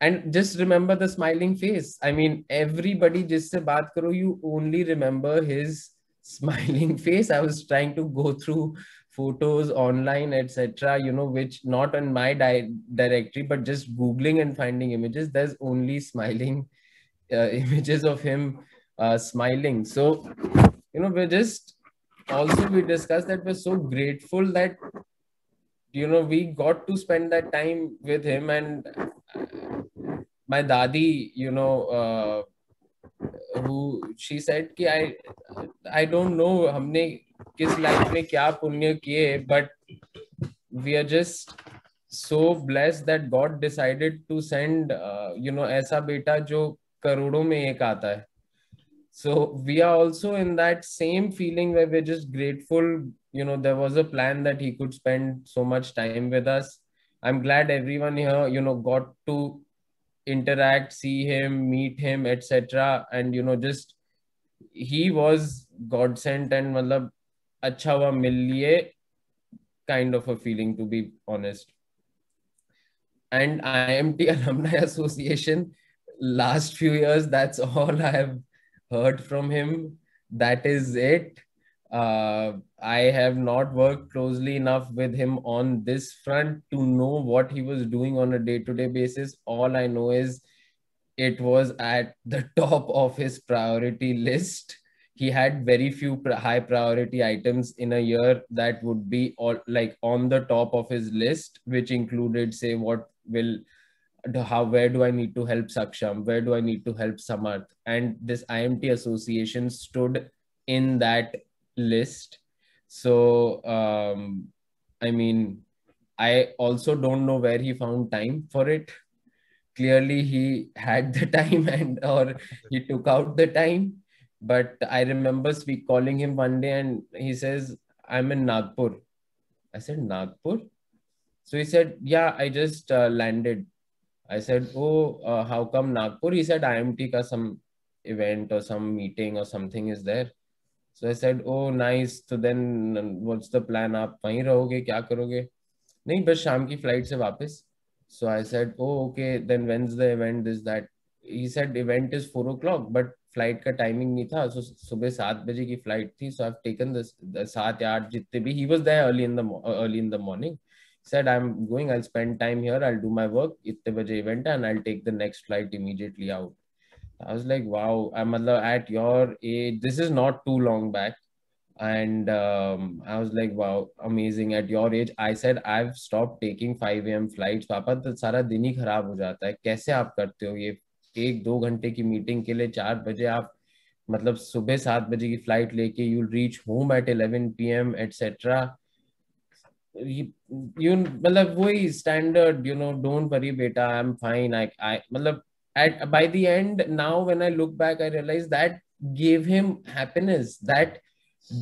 and just remember the smiling face. I mean, everybody just se baat karo, you only remember his smiling face. I was trying to go through photos online, etc. You know, which not on my di- directory, but just googling and finding images. There's only smiling uh, images of him uh, smiling. So, you know, we're just also we discussed that we're so grateful that you know we got to spend that time with him and my dadi you know uh, who she said कि I I don't know हमने किस life में क्या पुण्य किए but we are just so blessed that God decided to send uh, you know ऐसा बेटा जो करोड़ों में एक आता है so we are also in that same feeling where we're just grateful you know there was a plan that he could spend so much time with us. I'm glad everyone here you know got to interact see him meet him etc and you know just he was god sent and matlab acha hua mil liye kind of a feeling to be honest. And imt alumni association last few years that's all i have heard from him that is it uh, I have not worked closely enough with him on this front to know what he was doing on a day to day basis. All I know is it was at the top of his priority list. He had very few high priority items in a year that would be all like on the top of his list, which included, say, what will how where do I need to help Saksham? Where do I need to help Samarth? And this IMT association stood in that list. So, um, I mean, I also don't know where he found time for it. Clearly, he had the time and or he took out the time. But I remember speak calling him one day and he says, I'm in Nagpur. I said, Nagpur? So he said, Yeah, I just uh, landed. I said, Oh, uh, how come Nagpur? He said, IMT ka some event or some meeting or something is there. So I said, oh nice. So then what's the plan? आप वहीं रहोगे क्या करोगे नहीं बस शाम की flight से वापस So I said, oh okay. Then when's the event? Is that he said event is four o'clock, but flight का टाइमिंग नहीं था सो सुबह सात बजे की फ़्लाइट थी सो आई टेकन सात या आठ जितने भी he was there early in the early in the morning said i'm going i'll spend time here i'll do my work itne baje event and i'll take the next flight immediately out I was like, wow, I'm at your age, this is not too long back. And um, I was like, wow, amazing. At your age, I said, I've stopped taking 5 a.m. flights. पापा तो सारा दिन ही खराब हो जाता है कैसे आप करते हो ये एक दो घंटे की मीटिंग के लिए चार बजे आप मतलब सुबह सात बजे की फ़्लाइट लेके you reach home at 11 P M etcetera you मतलब वही standard you know don't worry beta I'm fine I I मतलब at by the end now when I look back I realize that gave him happiness that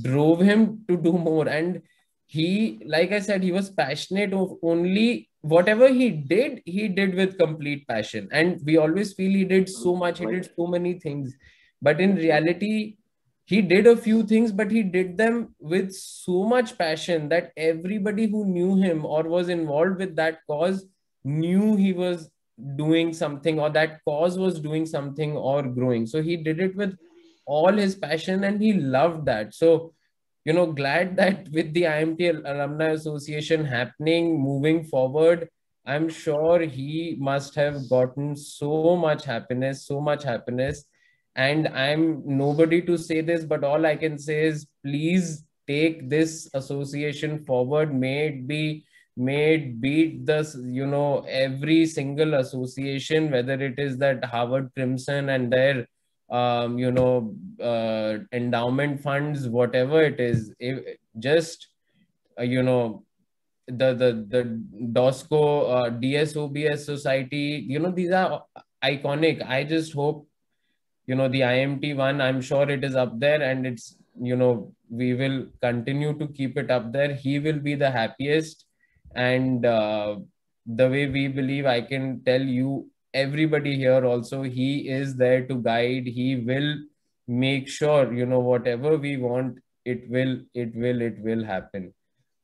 drove him to do more and he like I said he was passionate of only whatever he did he did with complete passion and we always feel he did so much he did so many things but in reality he did a few things but he did them with so much passion that everybody who knew him or was involved with that cause knew he was doing something or that cause was doing something or growing. So he did it with all his passion and he loved that. So you know glad that with the imt alumni association happening moving forward i'm sure he must have gotten so much happiness so much happiness and i'm nobody to say this but all i can say is please take this association forward. May it be it beat this you know every single association whether it is that harvard crimson and their um, you know uh, endowment funds whatever it is if, just uh, you know the the the dosco uh, dsobs society you know these are iconic. I just hope you know the imt one i'm sure it is up there and it's you know we will continue to keep it up there. He will be the happiest and uh, the way we believe i can tell you everybody here also he is there to guide. He will make sure you know whatever we want it will it will it will happen.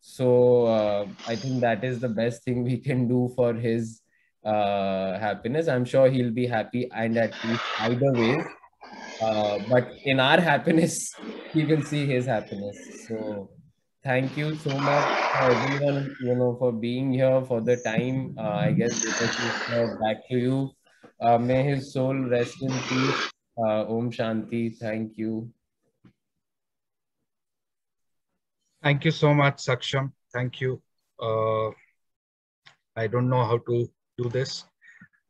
So uh, i think that is the best thing we can do for his uh, happiness. I'm sure he'll be happy and at least either way. Uh, but in our happiness he will see his happiness. So thank you so much for everyone you know for being here for the time. Uh, i guess uh, back to you. Uh, may his soul rest in peace. Uh, om shanti. Thank you. Thank you so much saksham. Thank you. Uh, i don't know how to do this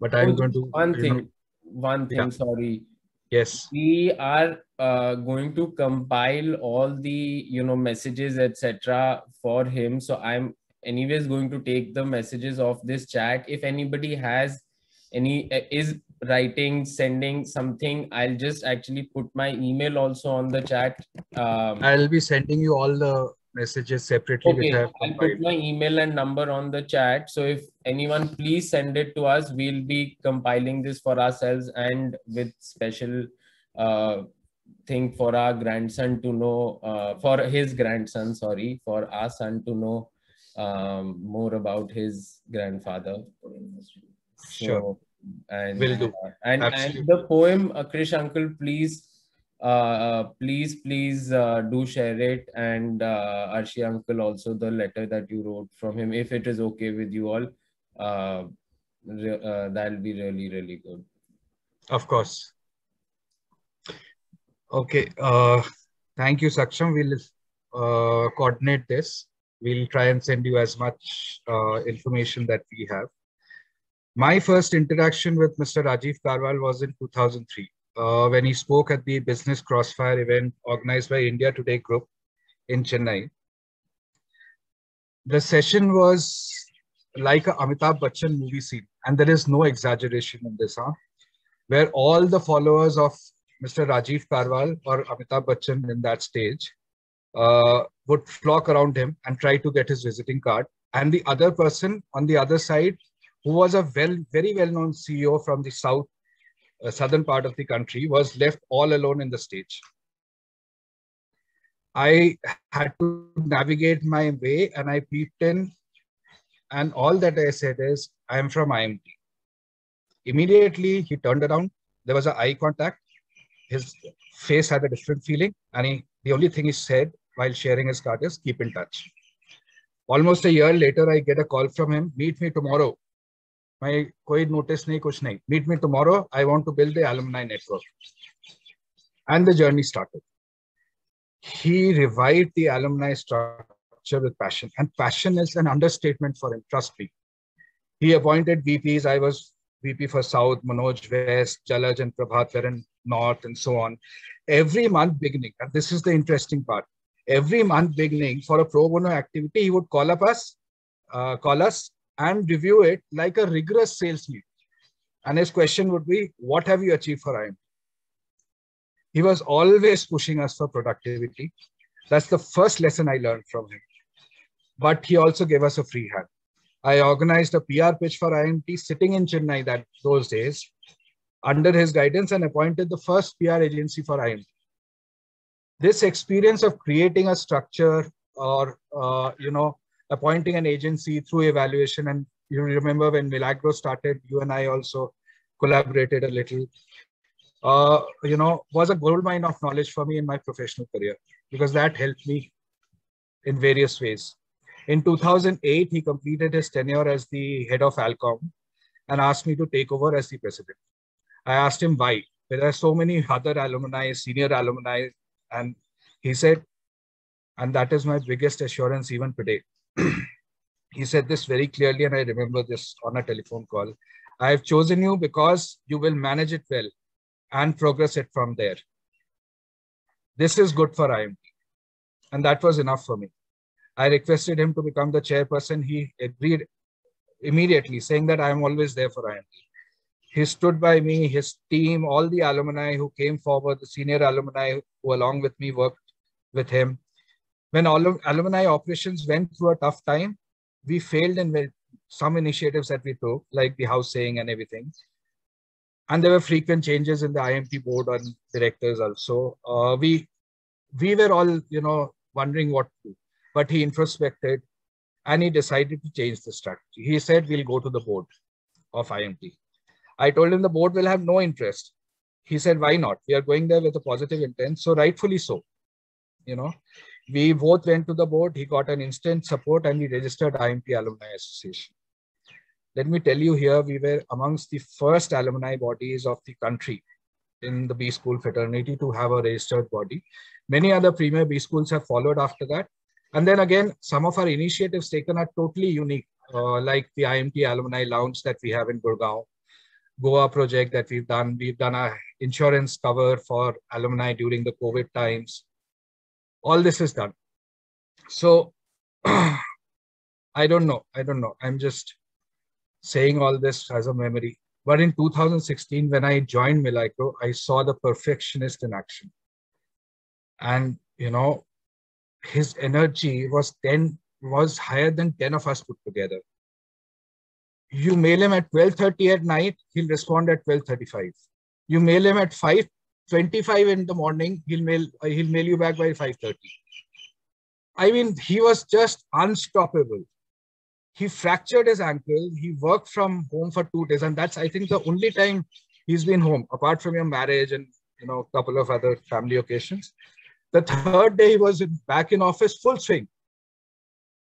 but i'm oh, going to one thing know, one thing yeah. sorry. Yes. We are uh, going to compile all the you know messages etc for him. So i'm anyways going to take the messages of this chat. If anybody has any uh, is writing sending something i'll just actually put my email also on the chat. Um, i'll be sending you all the messages separately okay i'll put my email and number on the chat. So if anyone please send it to us. We'll be compiling this for ourselves and with special uh, thing for our grandson to know uh, for his grandson sorry for our son to know um, more about his grandfather. Sure. and will do. uh, and, and the poem uh, krish uncle please uh, please please uh, do share it. And uh, arshi uncle also the letter that you wrote from him if it is okay with you all uh, uh, that'll be really really good. Of course. Okay uh, thank you saksham. We'll uh, coordinate this. We'll try and send you as much uh, information that we have. My first interaction with mr rajeev karwal was in 2003 uh, when he spoke at the Business Crossfire event organized by India Today Group in Chennai. The session was like Amitabh Bachchan movie scene, and there is no exaggeration in this, huh? where all the followers of Mr. Rajeev Karwal or Amitabh Bachchan in that stage uh, would flock around him and try to get his visiting card. And the other person on the other side, who was a well, very well-known CEO from the South uh, southern part of the country was left all alone in the stage. I had to navigate my way and I peeped in and all that I said is, I am from IMT. Immediately he turned around. There was an eye contact. His face had a different feeling. And he, the only thing he said while sharing his card is keep in touch. Almost a year later, I get a call from him, meet me tomorrow मैं कोई notice नहीं कुछ नहीं meet me tomorrow I want to build the alumni network and the journey started he revived the alumni structure with passion and passion is an understatement for him trust me he appointed VPs I was VP for South Manoj West Jalaj and Prabhat were in North and so on every month beginning and this is the interesting part every month beginning for a pro bono activity, he would call up us, uh, call us and review it like a rigorous sales lead. And his question would be, what have you achieved for IMT? He was always pushing us for productivity. That's the first lesson I learned from him. But he also gave us a free hand. I organized a PR pitch for IMT sitting in Chennai that those days under his guidance and appointed the first PR agency for IMT. This experience of creating a structure or, uh, you know, appointing an agency through evaluation. And you remember when Milagro started, you and I also collaborated a little. Uh, you know, was a gold mine of knowledge for me in my professional career because that helped me in various ways. In 2008, he completed his tenure as the head of Alcom and asked me to take over as the president. I asked him why. There are so many other alumni, senior alumni, and he said, and that is my biggest assurance even today. he said this very clearly, and I remember this on a telephone call. I have chosen you because you will manage it well and progress it from there. This is good for IMT. And that was enough for me. I requested him to become the chairperson. He agreed immediately, saying that I am always there for IMT. He stood by me, his team, all the alumni who came forward, the senior alumni who along with me worked with him. When all alumni operations went through a tough time, we failed in some initiatives that we took, like the housing and everything. And there were frequent changes in the IMT board and directors also. Uh, we we were all, you know, wondering what to do. But he introspected and he decided to change the strategy. He said, we'll go to the board of IMT. I told him the board will have no interest. He said, why not? We are going there with a positive intent. So rightfully so, you know, we both went to the board. He got an instant support and we registered IMT Alumni Association. Let me tell you here, we were amongst the first alumni bodies of the country in the B school fraternity to have a registered body. Many other premier B schools have followed after that. And then again, some of our initiatives taken are totally unique, uh, like the IMT Alumni Lounge that we have in Gurgaon, Goa project that we've done. We've done a insurance cover for alumni during the COVID times. All this is done. So I don't know. I don't know. I'm just saying all this as a memory. But in 2016, when I joined Milagro, I saw the perfectionist in action. And, you know, his energy was 10, was higher than 10 of us put together. You mail him at 12.30 at night, he'll respond at 12.35. You mail him at 5.25 in the morning, he'll mail, he'll mail you back by 5.30. I mean, he was just unstoppable he fractured his ankle. He worked from home for two days, and that's I think the only time he's been home, apart from your marriage and you know a couple of other family occasions. The third day he was back in office, full swing.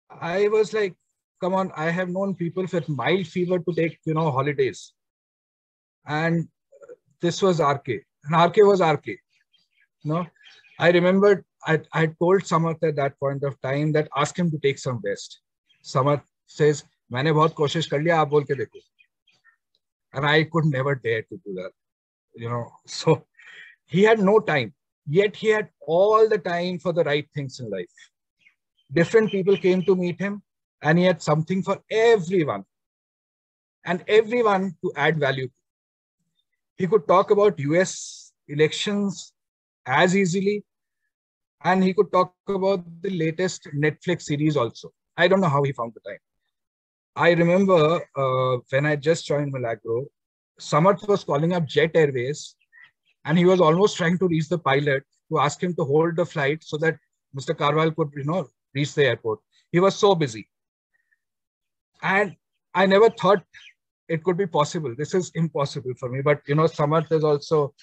I was like, come on, I have known people with mild fever to take you know holidays, and this was RK, and RK was RK. You know, I remembered I, I told Samath at that point of time that ask him to take some rest. Samath says, मैंने बहुत कोशिश कर लिया आप बोल के देखो and I could never dare to do that you know so he had no time yet he had all the time for the right things in life different people came to meet him and he had something for everyone and everyone to add value he could talk about us elections as easily and he could talk about the latest netflix series also i don't know how he found the time I remember uh, when I just joined Milagro, Samarth was calling up Jet Airways and he was almost trying to reach the pilot to ask him to hold the flight so that Mr. Karwal could, you know, reach the airport. He was so busy. And I never thought it could be possible. This is impossible for me. But, you know, Samarth is also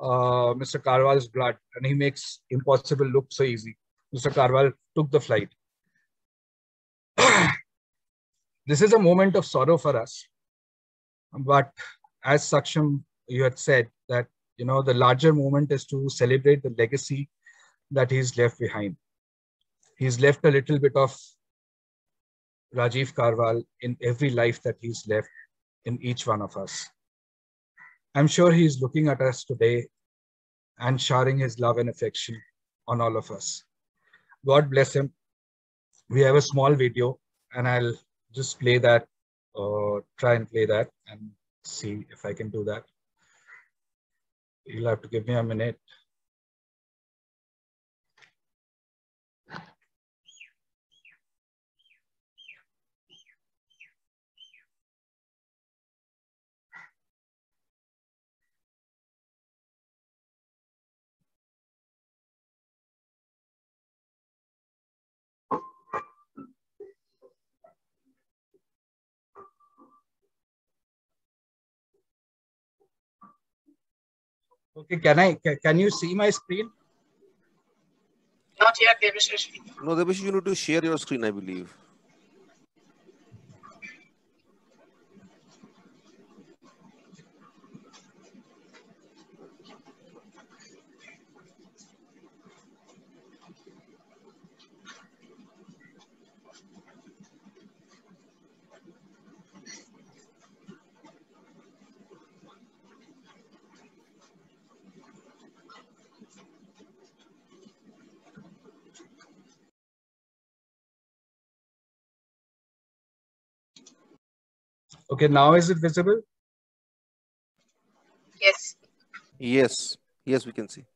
uh, Mr. Karwal's blood and he makes impossible look so easy. Mr. Karwal took the flight this is a moment of sorrow for us. But as Saksham, you had said that, you know, the larger moment is to celebrate the legacy that he's left behind. He's left a little bit of Rajeev Karwal in every life that he's left in each one of us. I'm sure he's looking at us today and showering his love and affection on all of us. God bless him. We have a small video and I'll just play that, uh, try and play that and see if I can do that. You'll have to give me a minute. Okay, can I, can you see my screen? Not yet, Debashish. No, Debashish, you need to share your screen, I believe. Okay, now is it visible? Yes. Yes. Yes, we can see.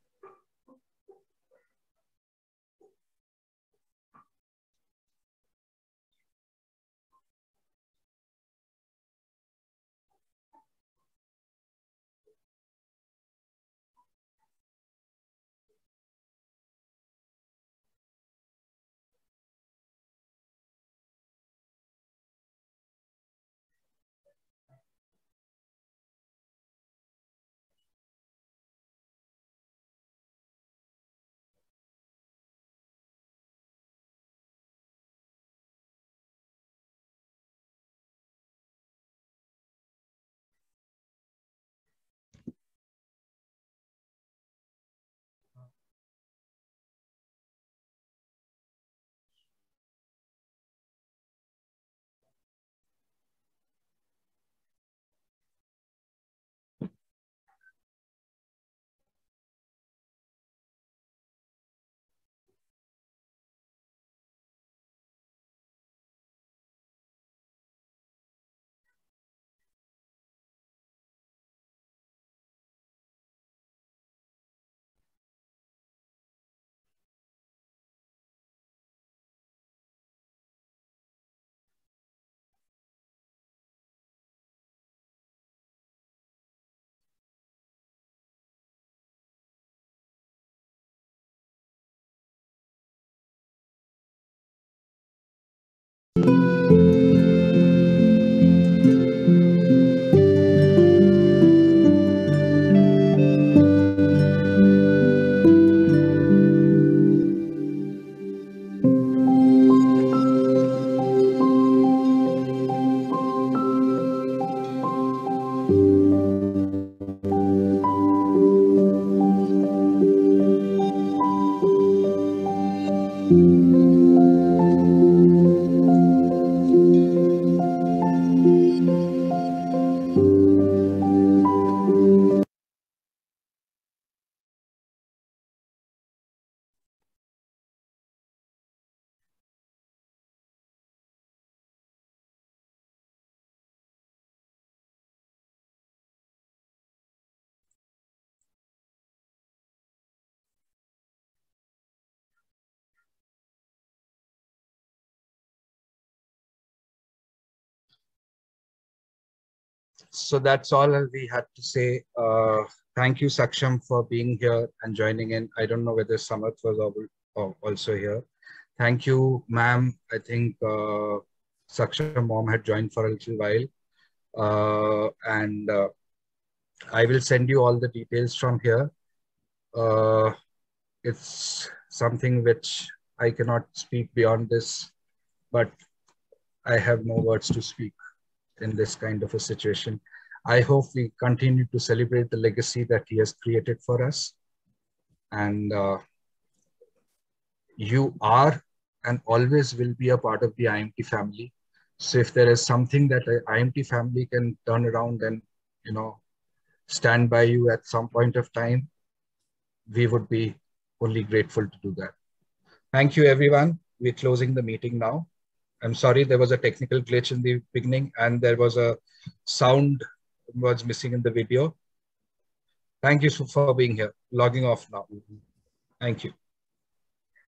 So that's all we had to say. Uh, thank you, Saksham, for being here and joining in. I don't know whether Samarth was also here. Thank you, ma'am. I think uh, Saksham mom had joined for a little while. Uh, and uh, I will send you all the details from here. Uh, it's something which I cannot speak beyond this, but I have no words to speak in this kind of a situation. I hope we continue to celebrate the legacy that he has created for us. And uh, you are and always will be a part of the IMT family. So if there is something that the IMT family can turn around and, you know, stand by you at some point of time, we would be only grateful to do that. Thank you, everyone. We're closing the meeting now. I'm sorry, there was a technical glitch in the beginning and there was a sound was missing in the video. Thank you so for being here. Logging off now. Thank you.